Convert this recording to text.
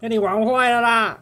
给你玩坏了啦。